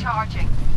Charging.